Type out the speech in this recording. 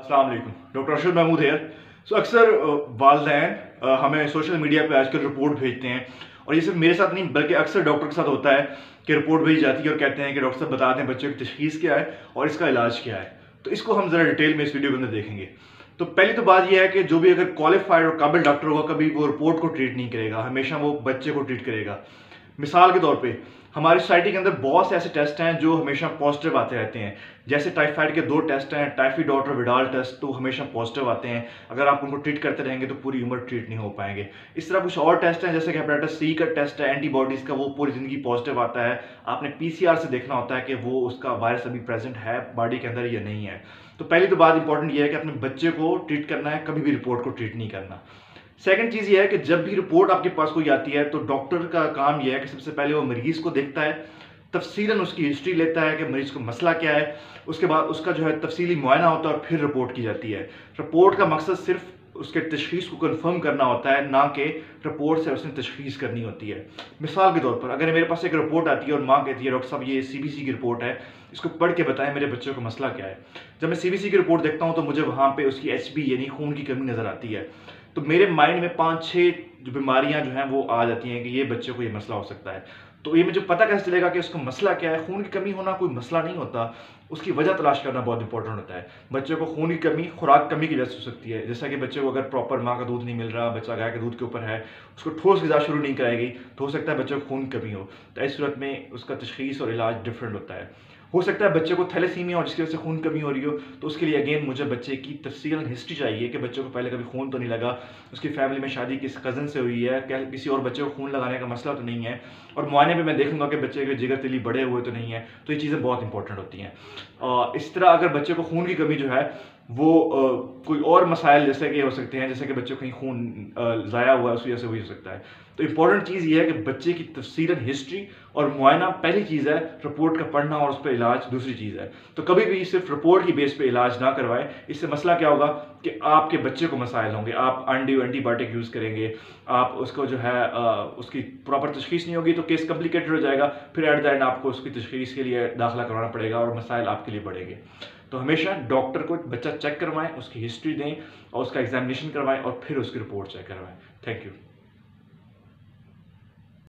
अस्सलाम doctor Arshad Mahmood here so अक्सर वालदेन हमें सोशल मीडिया पे आजकल रिपोर्ट भेजते हैं। और ये सिर्फ़ मेरे साथ नहीं, बल्कि अक्सर डॉक्टर के साथ होता है कि रिपोर्ट भेजी जाती है और कहते हैं कि डॉक्टर साहब बताते हैं बच्चे की तशखीस क्या है और इसका इलाज क्या है। तो इसको हम ज़रा डिटेल में इस वीडियो के अंदर देखेंगे। तो पहली तो बात यह है कि जो भी अगर क्वालिफाइड और काबिल डॉक्टर होगा, कभी वो रिपोर्ट को ट्रीट नहीं करेगा। हमेशा वो बच्चे को ट्रीट करेगा। मिसाल के तौर पे, हमारी सोसाइटी के अंदर बहुत से ऐसे टेस्ट हैं जो हमेशा पॉजिटिव आते रहते हैं। जैसे टाइफाइड के दो टेस्ट हैं, टाइफी और विडाल टेस्ट तो हमेशा पॉजिटिव आते हैं। अगर आप उनको ट्रीट करते रहेंगे तो पूरी उम्र ट्रीट नहीं हो पाएँगे। इस तरह कुछ और टेस्ट हैं, जैसे कि हेपेटाइटिस सी का टेस्ट है एंटीबॉडीज़ का, वो पूरी ज़िंदगी पॉजिटिव आता है। आपने पीसीआर से देखना होता है कि वो उसका वायरस अभी प्रेजेंट है बॉडी के अंदर या नहीं है। तो पहली तो बात इंपॉर्टेंट ये है कि अपने बच्चे को ट्रीट करना है, कभी भी रिपोर्ट को ट्रीट नहीं करना। सेकंड चीज़ ये है कि जब भी रिपोर्ट आपके पास कोई आती है तो डॉक्टर का काम यह है कि सबसे पहले वो मरीज़ को देखता है तफसीला उसकी हिस्ट्री लेता है कि मरीज़ को मसला क्या है, उसके बाद उसका जो है तफसीली मुआयना होता है और फिर रिपोर्ट की जाती है। रिपोर्ट का मकसद सिर्फ़ उसके तशखीस को कन्फर्म करना होता है, ना कि रिपोर्ट से उसने तशखीस करनी होती है। मिसाल के तौर पर, अगर मेरे पास एक रिपोर्ट आती है और माँ कहती है, डॉक्टर साहब, ये सी की रिपोर्ट है, इसको पढ़ के बताएँ, मेरे बच्चों का मसला क्या है? जब मैं सीबीसी की रिपोर्ट देखता हूँ तो मुझे वहाँ पर उसकी एच यानी खून की कमी नज़र आती है। तो मेरे माइंड में पाँच छः जो बीमारियाँ जो हैं वो आ जाती हैं कि ये बच्चे को ये मसला हो सकता है। तो ये मुझे पता कैसे चलेगा कि उसका मसला क्या है? खून की कमी होना कोई मसला नहीं होता, उसकी वजह तलाश करना बहुत इंपॉर्टेंट होता है। बच्चे को खून की कमी, खुराक कमी की वजह से हो सकती है। जैसा कि बच्चे को अगर प्रॉपर माँ का दूध नहीं मिल रहा, बच्चा गाय के दूध के ऊपर है, उसको ठोस गजा शुरू नहीं कराएगी तो हो सकता है बच्चे को खून कमी हो। तो इस सूरत में उसका तशखीस और इलाज डिफरेंट होता है। हो सकता है बच्चे को थैलेसीमिया और जिसकी वजह से खून कमी हो रही हो। तो उसके लिए अगेन मुझे बच्चे की तफसील हिस्ट्री चाहिए कि बच्चे को पहले कभी खून तो नहीं लगा। उसकी फैमिली में शादी किस कज़न से हुई है, क्या किसी और बच्चे को खून लगाने का मसला तो नहीं है। और मुआने पर मैं देखूँगा कि बच्चे के जिगर तिली बड़े हुए तो नहीं है। तो ये चीज़ें बहुत इंपॉर्टेंट होती हैं। इस तरह अगर बच्चे को खून की कमी जो है वो आ, कोई और मसाइल जैसे कि हो सकते हैं जैसे कि बच्चों कहीं खून ज़ाया हुआ है उस वजह से वही हो सकता है। तो इंपॉर्टेंट चीज़ ये है कि बच्चे की तफसीला हिस्ट्री और मुआयना पहली चीज़ है रिपोर्ट का पढ़ना और उस पर इलाज दूसरी चीज़ है। तो कभी भी सिर्फ़ रिपोर्ट की बेस पे इलाज ना करवाएँ। इससे मसला क्या होगा कि आपके बच्चे को मसाइल होंगे आप एंटी एंटीबायोटिक यूज़ करेंगे आप उसको जो है आ, उसकी प्रॉपर तशखीस नहीं होगी तो केस कम्प्लिकेटेड हो जाएगा। फिर एट द एंड आपको उसकी तशखीस के लिए दाखिला करवाना पड़ेगा और मसाइल आपके लिए बढ़ेंगे। तो हमेशा डॉक्टर को बच्चा चेक करवाएँ, उसकी हिस्ट्री दें और उसका एग्जामिनेशन करवाएँ और फिर उसकी रिपोर्ट चेक करवाएँ। Thank you